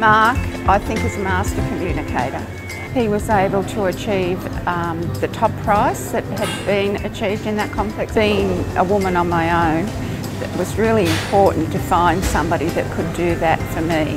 Mark, I think, is a master communicator. He was able to achieve um, the top price that had been achieved in that complex. Being a woman on my own, it was really important to find somebody that could do that for me.